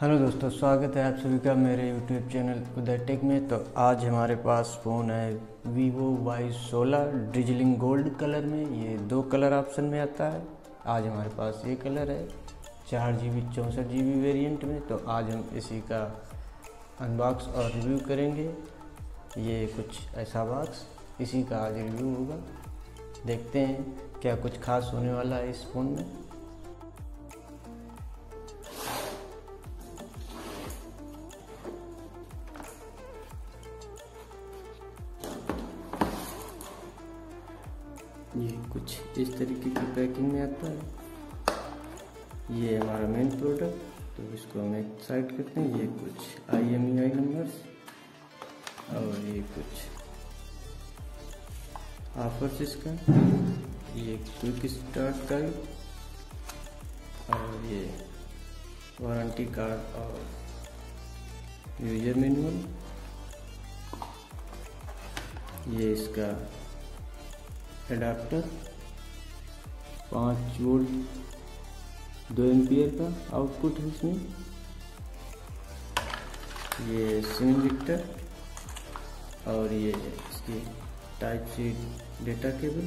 Hello दोस्तों, स्वागत है आप सभी का मेरे यूट्यूब चैनल उदय टेक में। तो आज हमारे पास फ़ोन है वीवो वाई सोलह डिजलिंग गोल्ड कलर में। ये दो कलर ऑप्शन में आता है। आज हमारे पास ये कलर है चार जी बी चौंसठ जी बी वेरियंट में। तो आज हम इसी का अनबॉक्स और रिव्यू करेंगे। ये कुछ ऐसा बॉक्स इसी का आज रिव्यू होगा। देखते हैं क्या कुछ खास होने वाला है इस फ़ोन में। कुछ इस तरीके की पैकिंग में आता है। ये हमारा मेन प्रोडक्ट तो इसको हम एक साइड करते हैं। ये कुछ आई एम आई नंबर्स और ये कुछ ऑफर्स इसका। ये क्विक स्टार्ट गाइड और ये वारंटी कार्ड और यूज़र मैनुअल ये इसका एडाप्टर पाँच वोल्ट, दो एम्पियर का आउटपुट है इसमें। ये सिम विक्टर और ये इसकी टाइप सी डेटा केबल।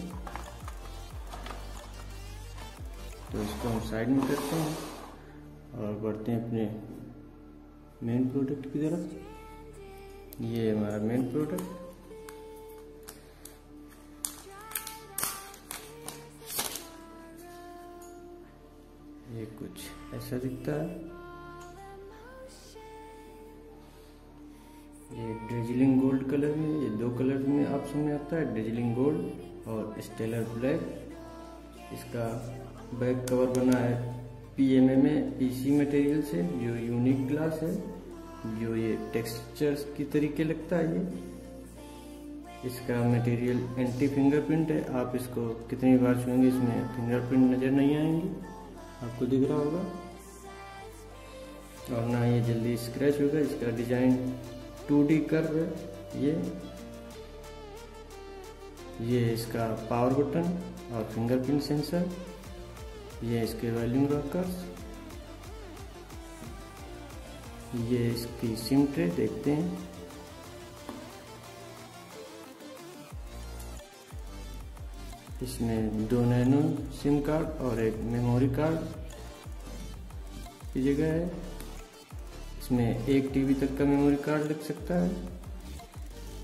तो इसको हम साइड में करते हैं और बढ़ते हैं अपने मेन प्रोडक्ट की तरफ़। ये हमारा मेन प्रोडक्ट ऐसा दिखता है। ये ड्रेजलिंग गोल्ड कलर में, ये दो कलर में ऑप्शन में आता है, ड्रेजलिंग गोल्ड और स्टेलर ब्लैक। इसका बैक कवर बना है पीएमए में पीसी मटेरियल से, जो यूनिक ग्लास है, जो ये टेक्सचर की तरीके लगता है ये। इसका मटेरियल एंटी फिंगरप्रिंट है। आप इसको कितनी बार छुएँगे, इसमें फिंगरप्रिंट नज़र नहीं आएँगे। आपको दिख रहा होगा। और ना ये जल्दी स्क्रैच होगा इसका डिज़ाइन 2D कर्व है, ये। ये इसका पावर बटन और फिंगरप्रिंट सेंसर ये इसके वॉल्यूम रॉकर्स ये इसकी सिम ट्रे देखते हैं। इसमें दो नैनो सिम कार्ड और एक मेमोरी कार्ड की जगह है। इसमें एक टीबी तक का मेमोरी कार्ड लग सकता है।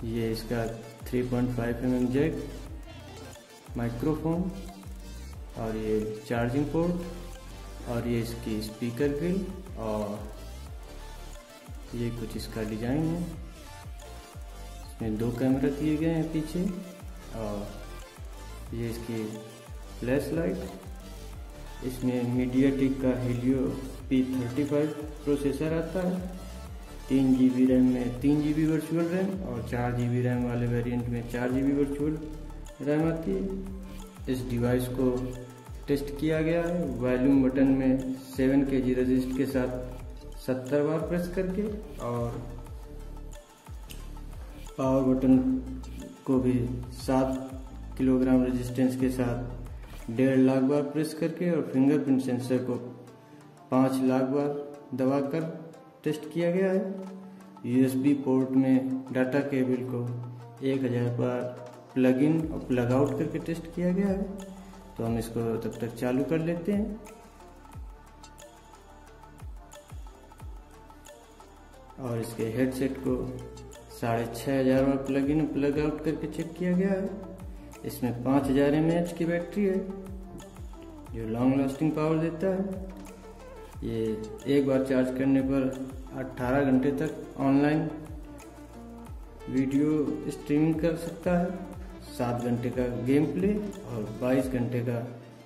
ये इसका 3.5 पॉइंट mm जैक, माइक्रोफोन और ये चार्जिंग पोर्ट और ये इसकी स्पीकर ग्रिल और ये कुछ इसका डिज़ाइन है। इसमें दो कैमरा दिए गए हैं पीछे और ये इसकी फ्लैश लाइट इसमें मीडिया टिक का Helio P thirty five processor आता है। तीन जी बी रैम में तीन जी बी वर्चुअल रैम और चार जी बी रैम वाले वेरिएंट में चार जी बी वर्चुअल रैम आती है। इस डिवाइस को टेस्ट किया गया है। वॉल्यूम बटन में सेवन के जी रजिस्ट के साथ सत्तर बार प्रेस करके और पावर बटन को भी सात किलोग्राम रेजिस्टेंस के साथ डेढ़ लाख बार प्रेस करके और फिंगरप्रिंट सेंसर को पाँच लाख बार दबाकर टेस्ट किया गया है। यूएसबी पोर्ट में डाटा केबल को एक हज़ार बार प्लग इन और प्लग आउट करके टेस्ट किया गया है। तो हम इसको तब तक चालू कर लेते हैं। और इसके हेडसेट को साढ़े छः हज़ार बार प्लग इन प्लग आउट करके चेक किया गया है। इसमें पाँच हज़ार एम की बैटरी है जो लॉन्ग लास्टिंग पावर देता है। ये एक बार चार्ज करने पर 18 घंटे तक ऑनलाइन वीडियो स्ट्रीमिंग कर सकता है। सात घंटे का गेम प्ले और 22 घंटे का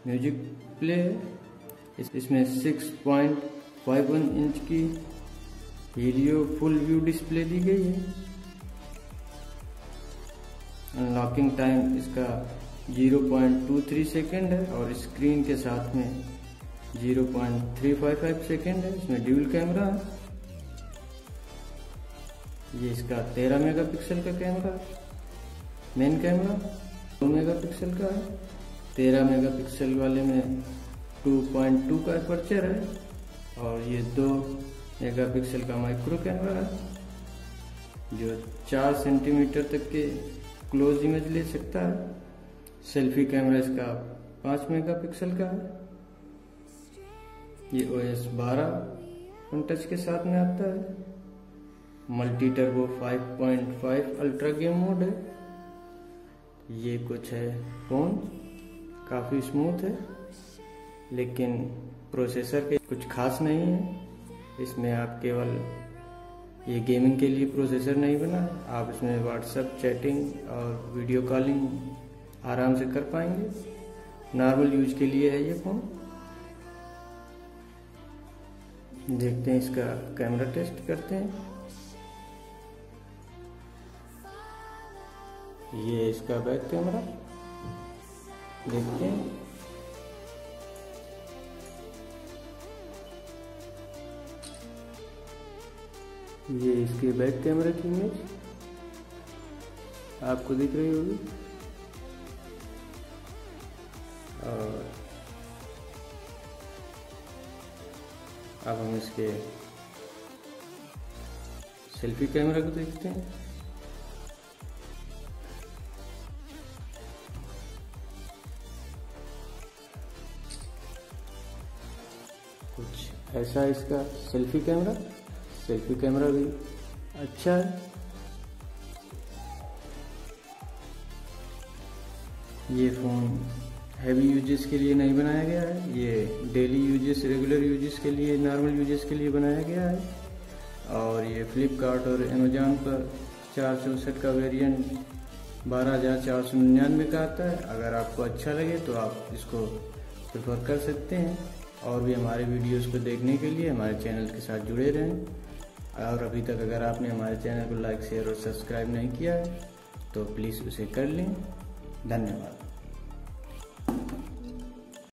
म्यूज़िक प्ले है। इस, इसमें 6.51 इंच की वीडियो फुल व्यू डिस्प्ले दी गई है। अनलॉकिंग टाइम इसका 0.23 सेकेंड है और स्क्रीन के साथ में 0.355 सेकेंड है, इसमें ड्यूल कैमरा है। ये इसका 13 मेगापिक्सल का कैमरा मेन कैमरा 2 मेगापिक्सल का है। 13 मेगापिक्सल वाले में 2.2 का अपर्चर है और ये दो मेगापिक्सल का माइक्रो कैमरा है, जो चार सेंटीमीटर तक के क्लोज इमेज ले सकता है। सेल्फी कैमरा इसका पाँच मेगापिक्सल का है। ये ओ एस बारह टच के साथ में आता है। Multi turbo 5.5 ultra game mode है। ये कुछ है फ़ोन, काफ़ी स्मूथ है। लेकिन प्रोसेसर के कुछ खास नहीं है। इसमें आप केवल ये गेमिंग के लिए प्रोसेसर नहीं बना। है आप इसमें व्हाट्सएप चैटिंग और वीडियो कॉलिंग आराम से कर पाएँगे। नॉर्मल यूज़ के लिए है ये फ़ोन देखते हैं इसका कैमरा टेस्ट करते हैं। ये इसका बैक कैमरा देखते हैं। ये इसके बैक कैमरा की इमेज आपको दिख रही होगी। और अब हम इसके सेल्फी कैमरा को देखते हैं। कुछ ऐसा इसका सेल्फी कैमरा सेल्फी कैमरा भी। अच्छा। है ये फ़ोन हैवी यूजेस के लिए नहीं बनाया गया है। ये डेली यूजेस रेगुलर यूजेस के लिए नॉर्मल यूजेस के लिए बनाया गया है। और ये फ्लिपकार्ट और अमेजोन पर चार चौंसठ का वेरिएंट बारह हज़ार चार सौ निन्यानवे का आता है। अगर आपको अच्छा लगे तो आप इसको प्रेफर कर सकते हैं। और भी हमारे वीडियोस को देखने के लिए हमारे चैनल के साथ जुड़े रहें। और अभी तक अगर आपने हमारे चैनल को लाइक, शेयर और सब्सक्राइब नहीं किया है तो प्लीज़ उसे कर लें। धन्यवाद।